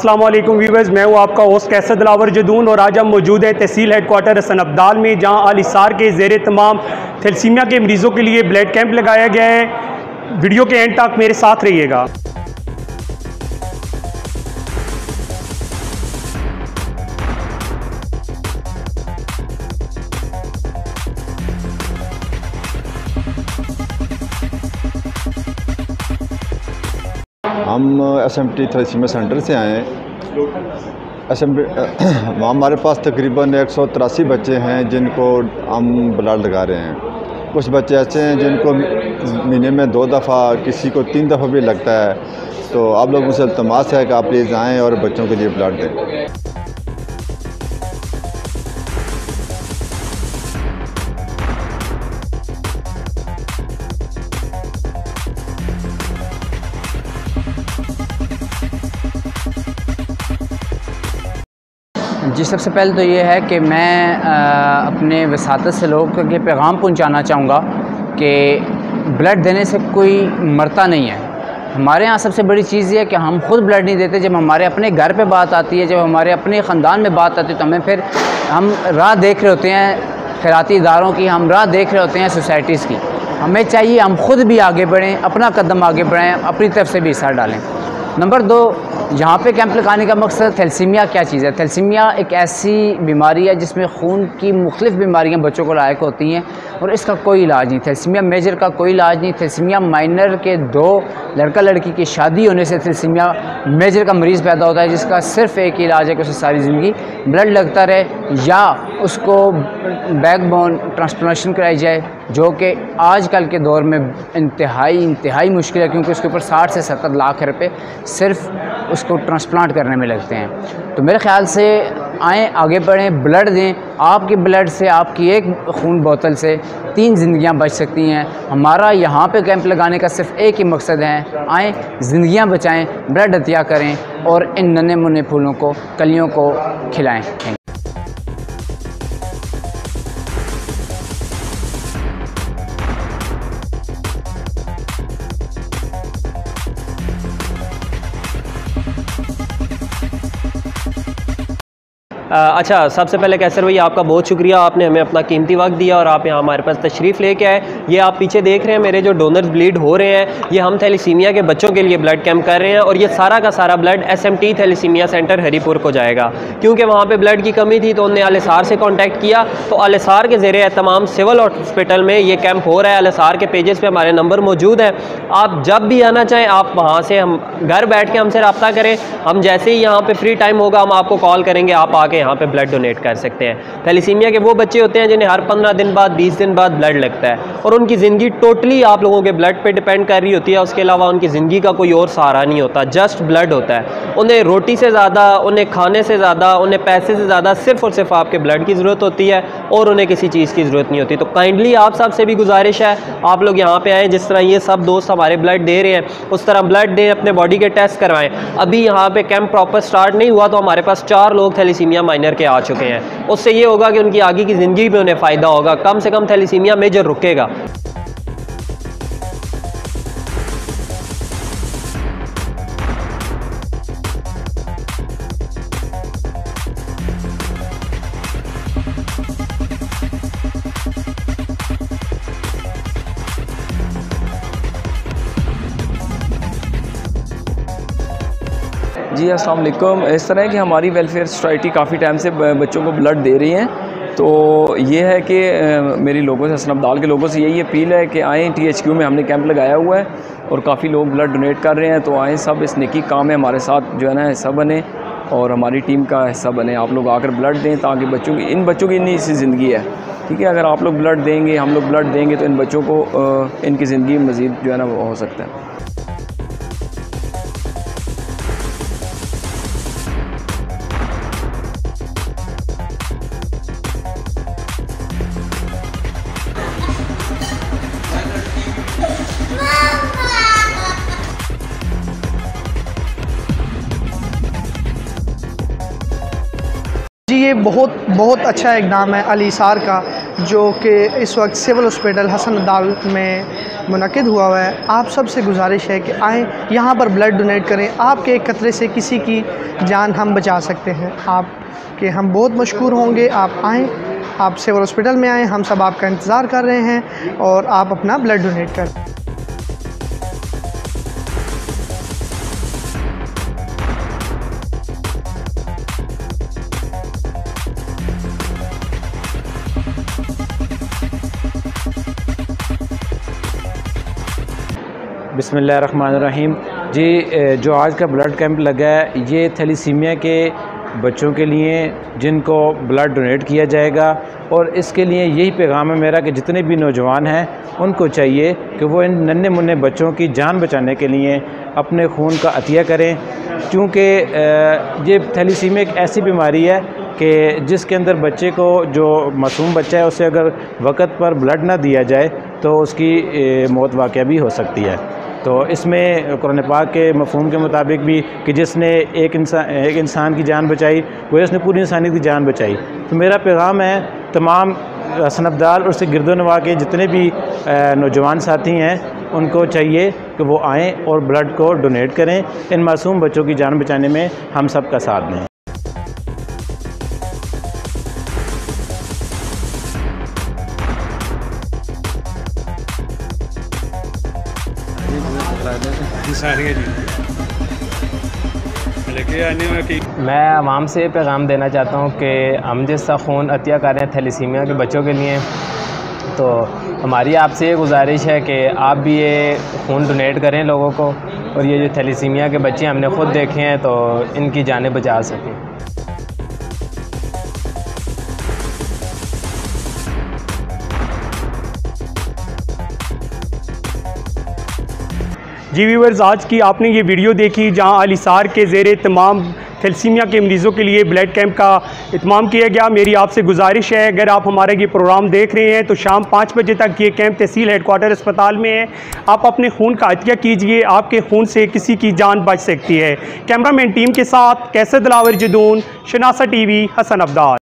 वालेकुम व्यूवर्स मैं हूँ आपका होस्ट कैसर दिलावर जदून और आज हम मौजूद हैं तहसील हेडकोार्टर हसन अब्दाल में, जहाँ अलिसार के जेर तमाम थेलसीमिया के मरीज़ों के लिए ब्लड कैंप लगाया गया है। वीडियो के एंड तक मेरे साथ रहिएगा। हम S M T thalassemia centre से आए एस एम वहाँ हमारे पास तकरीबन एक सौ तिरासी बच्चे हैं जिनको हम ब्लड लगा रहे हैं। कुछ बच्चे ऐसे हैं जिनको महीने में दो दफ़ा, किसी को तीन दफ़ा भी लगता है। तो आप लोगों से तमाश है कि आप प्लीज़ आएँ और बच्चों के लिए ब्लड दें। जी सबसे पहले तो ये है कि मैं आ, अपने वसात से लोगों के पैगाम पहुंचाना चाहूँगा कि ब्लड देने से कोई मरता नहीं है। हमारे यहाँ सबसे बड़ी चीज़ ये है कि हम खुद ब्लड नहीं देते। जब हमारे अपने घर पे बात आती है जब हमारे अपने ख़ानदान में बात आती है तो हमें फिर हम राह देख रहे होते हैं खैराती इदारों की हम राह देख रहे होते हैं सोसाइटीज़ की। हमें चाहिए हम खुद भी आगे बढ़ें अपना कदम आगे बढ़ाएँ अपनी तरफ़ से भी हिस्सा डालें। नंबर दो यहाँ पे कैंप लगाने का मकसद थैलसीमिया क्या चीज़ है? थैलसीमिया एक ऐसी बीमारी है जिसमें खून की मुख्तफ बीमारियाँ बच्चों को लायक होती हैं। और इसका कोई इलाज नहीं थैलसीमिया मेजर का कोई इलाज नहीं थैलसीमिया माइनर के दो लड़का लड़की की शादी होने से थैलसीमिया मेजर का मरीज़ पैदा होता है, जिसका सिर्फ़ एक इलाज है कि उसे सारी ज़िंदगी ब्लड लगता रहे या उसको बैकबोन ट्रांसप्लांटेशन कराई जाए, जो कि आजकल के दौर में इंतहाई इंतहाई मुश्किल है, क्योंकि उसके ऊपर साठ से सत्तर लाख रुपए सिर्फ़ उसको ट्रांसप्लांट करने में लगते हैं। तो मेरे ख्याल से आएँ, आगे बढ़ें ब्लड दें। आपके ब्लड से, आपकी एक खून बोतल से तीन ज़िंदगियाँ बच सकती हैं। हमारा यहाँ पे कैंप लगाने का सिर्फ़ एक ही मकसद है। आएँ, ज़िंदगियाँ बचाएँ ब्लड अतिया करें और इन नन्हे मुन्ने फूलों को, कलियों को खिलाएँ। अच्छा सबसे पहले कैसर भैया आपका बहुत शुक्रिया। आपने हमें अपना कीमती वक्त दिया और आप यहाँ हमारे पास तशरीफ़ लेके आए। ये आप पीछे देख रहे हैं, मेरे जो डोनर्स ब्लीड हो रहे हैं, ये हम थैलीसीमिया के बच्चों के लिए ब्लड कैंप कर रहे हैं और ये सारा का सारा blood S M T thalassemia centre Haripur को जाएगा। क्योंकि वहाँ पर ब्लड की कमी थी तो उन्होंने अलसार से कॉन्टैक्ट किया। तो अलसार के ज़रिए तमाम सिविल हॉस्पिटल में ये कैंप हो रहा है। अलसार के पेजेस पर हमारे नंबर मौजूद हैं। आप जब भी आना चाहें, आप वहाँ से हम घर बैठ के हमसे रबता करें। हम जैसे ही यहाँ पर फ्री टाइम होगा, हम आपको कॉल करेंगे, आप आके यहाँ पे ब्लड डोनेट कर सकते हैं। थैलीसीमिया के वो बच्चे होते हैं जिन्हें हर पंद्रह दिन बाद, बीस दिन बाद ब्लड लगता है। और उनकी ज़िंदगी टोटली आप लोगों के ब्लड पे डिपेंड कर रही होती है। उसके अलावा उनकी ज़िंदगी का कोई और सहारा नहीं होता। जस्ट ब्लड होता है। उन्हें रोटी से ज़्यादा, उन्हें खाने से ज़्यादा, उन्हें पैसे से ज़्यादा सिर्फ़ और सिर्फ़ आपके ब्लड की ज़रूरत होती है और उन्हें किसी चीज़ की ज़रूरत नहीं होती। तो काइंडली आप सबसे भी गुजारिश है, आप लोग यहाँ पे आएँ, जिस तरह ये सब दोस्त हमारे ब्लड दे रहे हैं, उस तरह ब्लड दें, अपने बॉडी के टेस्ट करवाएँ। अभी यहाँ पे कैंप प्रॉपर स्टार्ट नहीं हुआ तो हमारे पास चार लोग थैलीसीमिया माइनर के आ चुके हैं। उससे ये होगा कि उनकी आगे की ज़िंदगी में उन्हें फ़ायदा होगा। कम से कम थैलीसीमिया मेजर रुकेगा। जी, अस्सलाम इस तरह है कि हमारी वेलफेयर सोसाइटी काफ़ी टाइम से बच्चों को ब्लड दे रही हैं। तो ये है कि मेरी लोगों से हसन अब्दाल के लोगों से यही अपील है कि आएँ टी एच क्यू में हमने कैंप लगाया हुआ है और काफ़ी लोग ब्लड डोनेट कर रहे हैं। तो आएँ, सब इस नेकी काम में हमारे साथ जो है ना, हिस्सा बने और हमारी टीम का हिस्सा बने। आप लोग आकर ब्लड दें ताकि बच्चों की, इन बच्चों की इतनी सी ज़िंदगी है, ठीक है? अगर आप लोग ब्लड देंगे, हम लोग ब्लड देंगे तो इन बच्चों को इनकी ज़िंदगी मज़ीद जो है ना, वो हो सकता है। ये बहुत बहुत अच्छा इकदाम है अली सार का, जो कि इस वक्त सिविल हॉस्पिटल हसन दाल में मुनद हुआ हुआ है। आप सबसे गुजारिश है कि आएँ, यहाँ पर ब्लड डोनेट करें। आपके एक कतरे से किसी की जान हम बचा सकते हैं। आप के हम बहुत मशहूर होंगे। आप आएँ, आप सिविल हॉस्पिटल में आएँ। हम सब आपका इंतज़ार कर रहे हैं और आप अपना ब्लड डोनेट करें बिसमीम जी जो आज का ब्लड कैंप लगा है, ये थैलीसीमिया के बच्चों के लिए, जिनको ब्लड डोनेट किया जाएगा, और इसके लिए यही पैगाम है मेरा कि जितने भी नौजवान हैं, उनको चाहिए कि वो इन नन्हे मुन्ने बच्चों की जान बचाने के लिए अपने खून का अतिया करें। क्योंकि ये थैलीसीमिया एक ऐसी बीमारी है कि जिसके अंदर बच्चे को जो मासूम बच्चा है, उसे अगर वक़्त पर ब्लड ना दिया जाए तो उसकी मौत वाक़ भी हो सकती है। तो इसमें कुरान पाक के मफहम के मुताबिक भी कि जिसने एक इंसान एक इंसान की जान बचाई वो उसने पूरी इंसानियत की जान बचाई। तो मेरा पैगाम है, तमाम सनबदार और उससे गिरदोनवा के जितने भी नौजवान साथी हैं, उनको चाहिए कि वो आएँ और ब्लड को डोनेट करें। इन मासूम बच्चों की जान बचाने में हम सब का साथ दें। मैं आवाम से पैगाम देना चाहता हूँ कि हम जैसा खून अतिया कर रहे हैं थैलीसीमिया के बच्चों के लिए। तो हमारी आपसे ये गुजारिश है कि आप भी ये खून डोनेट करें लोगों को और ये जो थैलीसीमिया के बच्चे हमने ख़ुद देखे हैं तो इनकी जानें बचा सकें। जी व्यूवर्स आज की आपने ये वीडियो देखी जहाँ अलिसार के ज़ेर तमाम थैलसीमिया के मरीज़ों के लिए ब्लड कैंप का इतमाम किया गया। मेरी आपसे गुजारिश है, अगर आप हमारा ये प्रोग्राम देख रहे हैं तो शाम पाँच बजे तक ये कैंप तहसील हेडकोार्टर अस्पताल में है। आप अपने खून का अतिया कीजिए, आपके खून से किसी की जान बच सकती है। कैमरा मैन टीम के साथ कैसे दिलावर जदून, शनासा टी वी हसन अब्दाल।